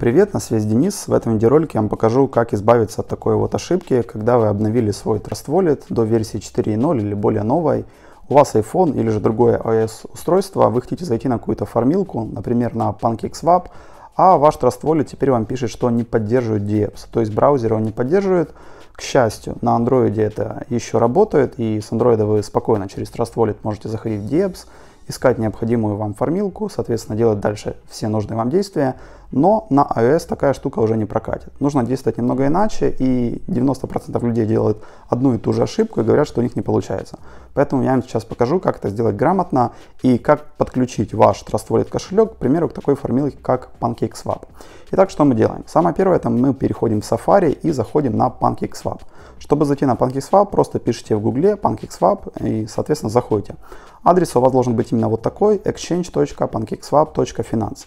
Привет, на связи Денис. В этом видеоролике я вам покажу, как избавиться от такой вот ошибки, когда вы обновили свой Trust Wallet до версии 4.0 или более новой. У вас iPhone или же другое iOS устройство, вы хотите зайти на какую-то формилку, например, на PancakeSwap, а ваш Trust Wallet теперь вам пишет, что не поддерживает DApps, то есть браузер он не поддерживает. К счастью, на Android это еще работает, и с Android вы спокойно через Trust Wallet можете заходить в DApps, искать необходимую вам формилку, соответственно, делать дальше все нужные вам действия, но на iOS такая штука уже не прокатит. Нужно действовать немного иначе, и 90% людей делают одну и ту же ошибку и говорят, что у них не получается. Поэтому я вам сейчас покажу, как это сделать грамотно и как подключить ваш Trust Wallet кошелек, к примеру, к такой формилке, как PancakeSwap. Итак, что мы делаем? Самое первое, это мы переходим в Safari и заходим на PancakeSwap. Чтобы зайти на PancakeSwap, просто пишите в гугле PancakeSwap и, соответственно, заходите. Адрес у вас должен быть именно вот такой, exchange.pancakeswap.finance.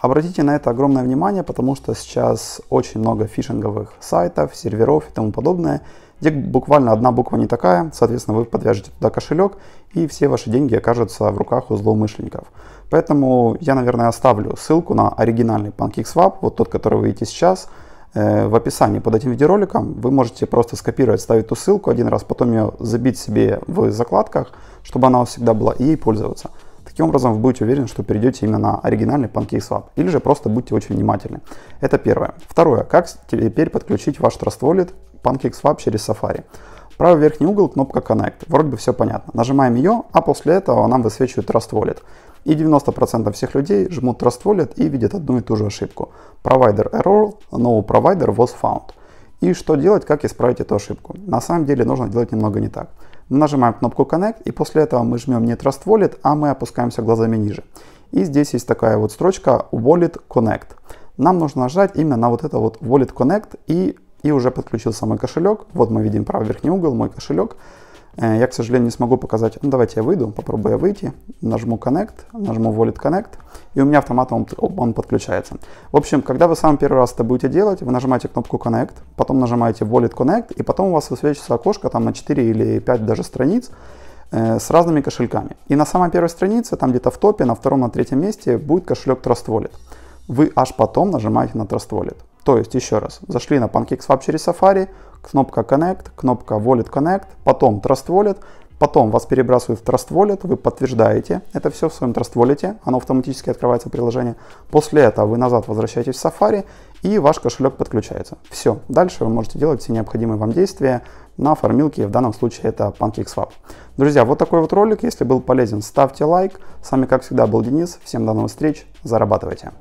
Обратите на это огромное внимание, потому что сейчас очень много фишинговых сайтов, серверов и тому подобное, где буквально одна буква не такая, соответственно, вы подвяжете туда кошелек, и все ваши деньги окажутся в руках у злоумышленников. Поэтому я, наверное, оставлю ссылку на оригинальный PancakeSwap, вот тот, который вы видите сейчас, в описании под этим видеороликом. Вы можете просто скопировать, ставить ту ссылку один раз, потом ее забить себе в закладках, чтобы она у вас всегда была, и ей пользоваться. Таким образом, вы будете уверены, что перейдете именно на оригинальный PancakeSwap. Или же просто будьте очень внимательны. Это первое. Второе. Как теперь подключить ваш Trust Wallet PancakeSwap через Safari? Правый верхний угол, кнопка Connect. Вроде бы все понятно. Нажимаем ее, а после этого нам высвечивает Trust Wallet. И 90% всех людей жмут Trust Wallet и видят одну и ту же ошибку. Provider error, no provider was found. И что делать, как исправить эту ошибку? На самом деле нужно делать немного не так. Мы нажимаем кнопку Connect, и после этого мы жмем не Trust Wallet, а мы опускаемся глазами ниже. И здесь есть такая вот строчка Wallet Connect. Нам нужно нажать именно на вот это вот Wallet Connect, и, и уже подключился мой кошелек. Вот мы видим правый верхний угол, мой кошелек. Э, я, к сожалению, не смогу показать. Ну, давайте я выйду, попробую выйти. Нажму Connect, нажму Wallet Connect, и у меня автоматом он, он подключается. В общем, когда вы сам первый раз это будете делать, вы нажимаете кнопку Connect, потом нажимаете Wallet Connect, и потом у вас высвечивается окошко там на 4 или 5 даже страниц э, с разными кошельками. И на самой первой странице, там где-то в топе, на втором, на третьем месте будет кошелек Trust Wallet. Вы аж потом нажимаете на Trust Wallet. То есть, еще раз, зашли на PancakeSwap через Safari, кнопка Connect, кнопка Wallet Connect, потом Trust Wallet, потом вас перебрасывают в Trust Wallet, вы подтверждаете это все в своем Trust Wallet, оно автоматически открывается приложение. После этого вы назад возвращаетесь в Safari и ваш кошелек подключается. Все, дальше вы можете делать все необходимые вам действия на формилке, в данном случае это PancakeSwap. Друзья, вот такой вот ролик, если был полезен, ставьте лайк. С вами, как всегда, был Денис. Всем до новых встреч, зарабатывайте.